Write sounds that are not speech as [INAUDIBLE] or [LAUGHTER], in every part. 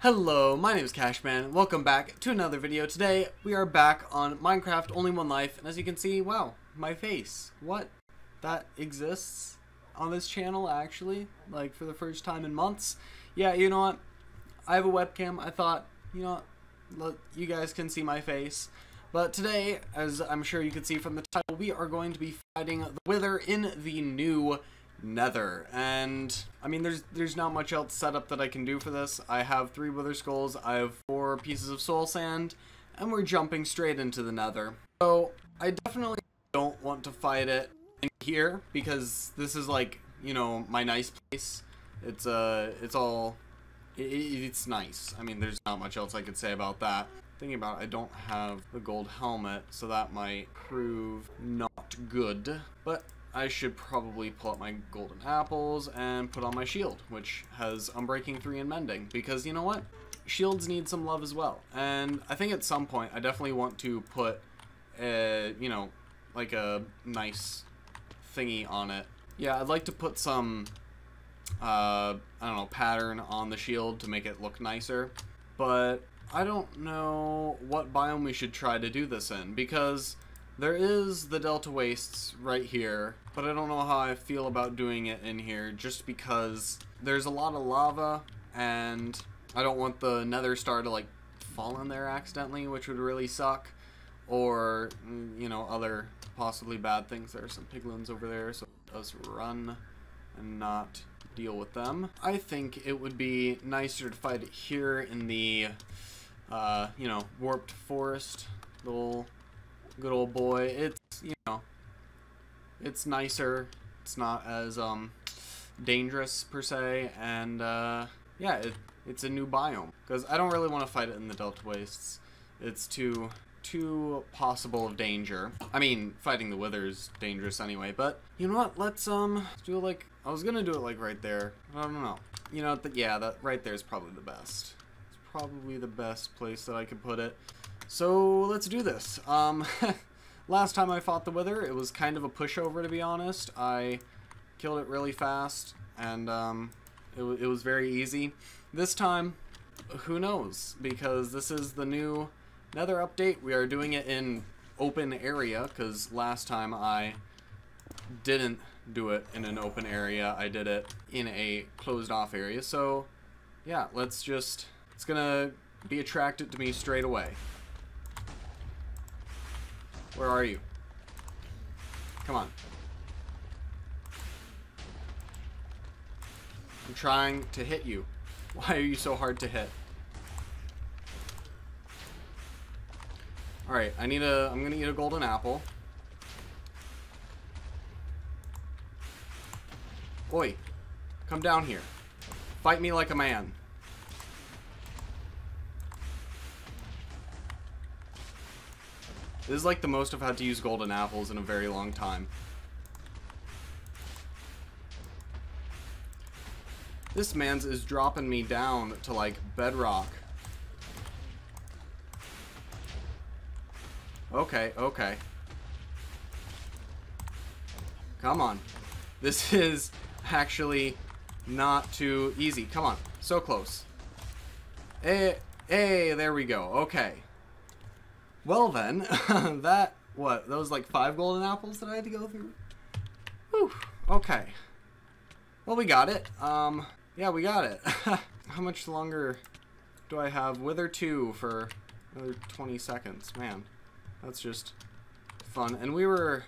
Hello, my name is Cashman. Welcome back to another video. Today, we are back on Minecraft Only One Life, and as you can see, wow, my face. What? That exists on this channel, actually? Like, for the first time in months? Yeah, you know what? I have a webcam. I thought, you know what? You guys can see my face. But today, as I'm sure you can see from the title, we are going to be fighting the Wither in the new nether. And i mean there's there's not much else set up that i can do for this. I have three wither skulls i have four pieces of soul sand and we're jumping straight into the nether. So i definitely don't want to fight it in here because this is like you know my nice place. It's uh it's all it, it's nice. I mean there's not much else i could say about that. Thinking about it, I don't have the gold helmet, so that might prove not good. But I should probably pull up my golden apples and put on my shield, which has Unbreaking 3 and Mending, because you know what? Shields need some love as well. And I think at some point I definitely want to put, a, you know, like a nice thingy on it. Yeah, I'd like to put some, uh, I don't know, pattern on the shield to make it look nicer. But I don't know what biome we should try to do this in, because there is the Delta Wastes right here, but I don't know how I feel about doing it in here just because there's a lot of lava and I don't want the nether star to like fall in there accidentally, which would really suck. Or, mm, you know, other possibly bad things. There are some piglins over there, so does run and not deal with them. I think it would be nicer to fight it here in the, uh, you know, warped forest, little good old boy. It's, you know, it's nicer. It's not as um, dangerous, per se. And, uh, yeah, it, it's a new biome. Because I don't really want to fight it in the Delta Wastes. It's too too possible of danger. I mean, fighting the Wither is dangerous anyway, but you know what? Let's, um, let's do it like, I was gonna do it like right there. I don't know. You know, th yeah, that right there is probably the best. It's probably the best place that I could put it. So let's do this. Um, [LAUGHS] last time I fought the Wither, it was kind of a pushover to be honest. I killed it really fast, and um, it, it was very easy. This time, who knows? Because this is the new Nether update. We are doing it in open area, because last time I didn't do it in an open area. I did it in a closed off area. So, yeah, let's just... It's gonna be attracted to me straight away. Where are you? Come on. I'm trying to hit you. [LAUGHS] Why are you so hard to hit? Alright, I need a... I'm gonna eat a golden apple. Oi. Come down here. Fight me like a man. This is like the most I've had to use golden apples in a very long time. This man's is dropping me down to like bedrock. Okay, okay. Come on. This [LAUGHS] is actually not too easy. Come on. So close. Hey, hey, there we go. Okay. Well then, [LAUGHS] that, what, those like five golden apples that I had to go through? Whew, okay. Well, we got it. Um, yeah, we got it. [LAUGHS] How much longer do I have? Wither 2 for another 20 seconds. Man, that's just fun. And we were,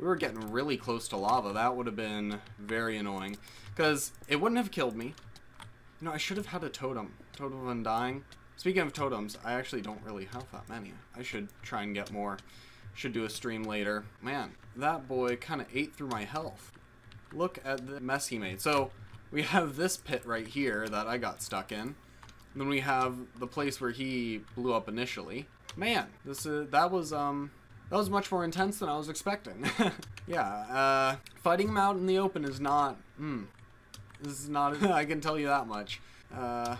we were getting really close to lava. That would have been very annoying. Because it wouldn't have killed me. You know, I should have had a totem. Totem of Undying. Speaking of totems, I actually don't really have that many. I should try and get more. Should do a stream later. Man, that boy kind of ate through my health. Look at the mess he made. So, we have this pit right here that I got stuck in. then we have the place where he blew up initially. Man, this is, that was, um, that was much more intense than I was expecting. [LAUGHS] yeah, uh, fighting him out in the open is not, hmm, this is not, [LAUGHS] I can tell you that much. Uh,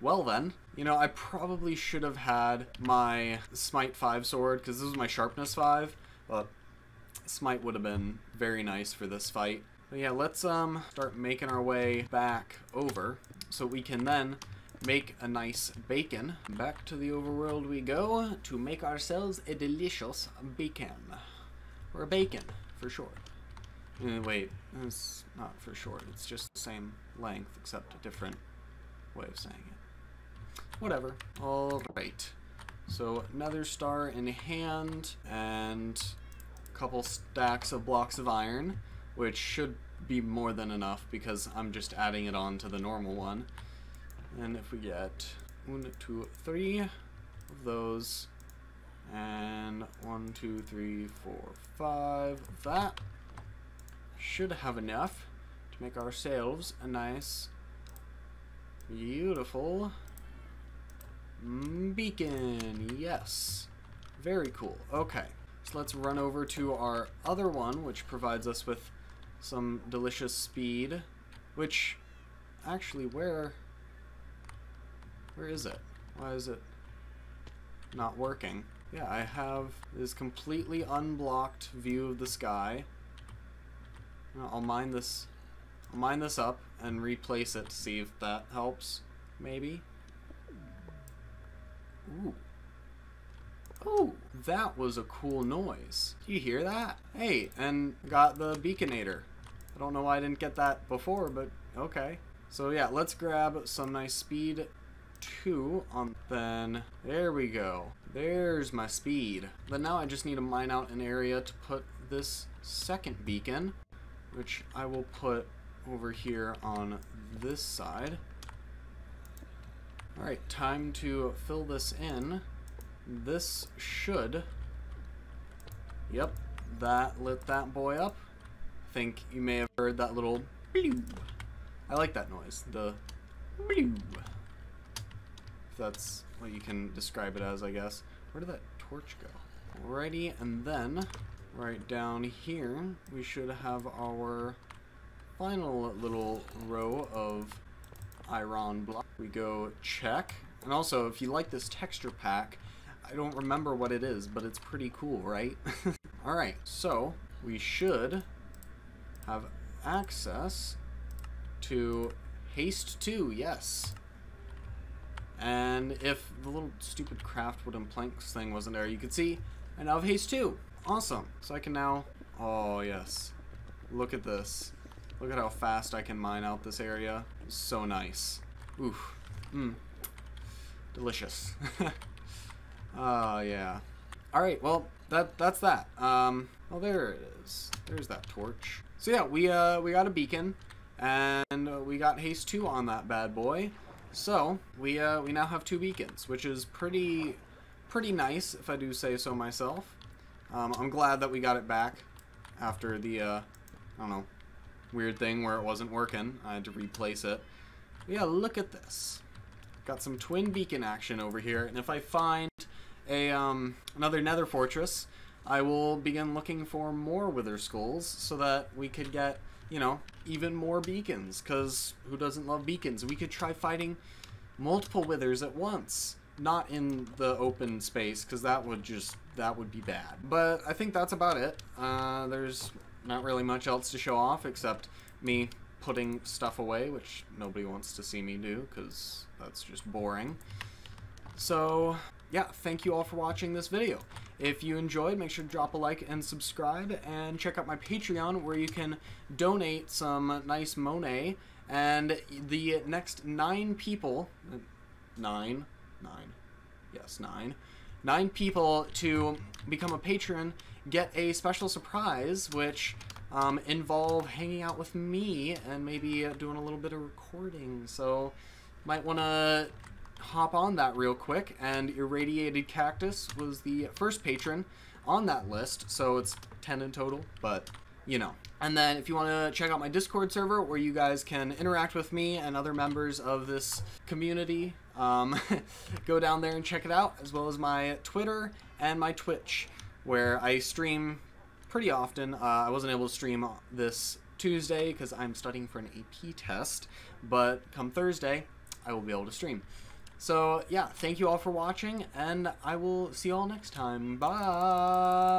well then, you know, I probably should have had my Smite 5 sword, because this was my Sharpness 5, but Smite would have been very nice for this fight. But yeah, let's um start making our way back over, so we can then make a nice bacon. Back to the overworld we go to make ourselves a delicious bacon. Or a bacon, for short. Uh, wait, it's not for short. It's just the same length, except a different way of saying it. Whatever. Alright. So, nether star in hand, and a couple stacks of blocks of iron, which should be more than enough because I'm just adding it on to the normal one. And if we get one, two, three of those, and one, two, three, four, five of that, should have enough to make ourselves a nice, beautiful beacon. Yes. Very cool. Okay. So let's run over to our other one, which provides us with some delicious speed. Which, actually, where... Where is it? Why is it not working? Yeah, I have this completely unblocked view of the sky. I'll mine this I'll mine this up and replace it to see if that helps, maybe. Ooh. Oh, that was a cool noise. Do you hear that? Hey, and got the beaconator. I don't know why I didn't get that before, but okay. So yeah, let's grab some nice speed 2 on then there we go. There's my speed. but now I just need to mine out an area to put this second beacon which I will put over here on this side. Alright, time to fill this in. This should... Yep, that lit that boy up. I think you may have heard that little blue. I like that noise, the blue. If that's what you can describe it as, I guess. Where did that torch go? Alrighty, and then right down here, we should have our final little row of iron block. We go check. And also, if you like this texture pack, I don't remember what it is, but it's pretty cool, right? [LAUGHS] Alright, so we should have access to Haste 2, yes. And if the little stupid craft wooden planks thing wasn't there, you could see I now have Haste 2. Awesome. So I can now... Oh, yes. Look at this. Look at how fast I can mine out this area. So nice. Oof. Mmm. Delicious. Oh, [LAUGHS] uh, yeah. Alright, well, that that's that. Um, oh, there it is. There's that torch. So yeah, we, uh, we got a beacon, and we got haste 2 on that bad boy. So, we, uh, we now have two beacons, which is pretty, pretty nice, if I do say so myself. Um, I'm glad that we got it back after the, uh, I don't know, weird thing where it wasn't working. I had to replace it. Yeah, look at this. Got some twin beacon action over here, and if I find a um, another nether fortress, I will begin looking for more wither skulls so that we could get, you know, even more beacons, because who doesn't love beacons? We could try fighting multiple withers at once not in the open space because that would just that would be bad but i think that's about it uh, there's not really much else to show off except me putting stuff away which nobody wants to see me do because that's just boring. So yeah thank you all for watching this video. If you enjoyed make sure to drop a like and subscribe and check out my patreon where you can donate some nice monet. And the next nine people nine nine, yes, nine, nine people to become a patron get a special surprise, which um, involve hanging out with me and maybe doing a little bit of recording. So, might want to hop on that real quick. And Irradiated Cactus was the first patron on that list, so it's 10 in total, but you know. And then if you want to check out my Discord server where you guys can interact with me and other members of this community, um, [LAUGHS] go down there and check it out, as well as my Twitter and my Twitch, where I stream pretty often. Uh, I wasn't able to stream this Tuesday because I'm studying for an AP test, but come Thursday, I will be able to stream. So, yeah, thank you all for watching, and I will see you all next time. Bye!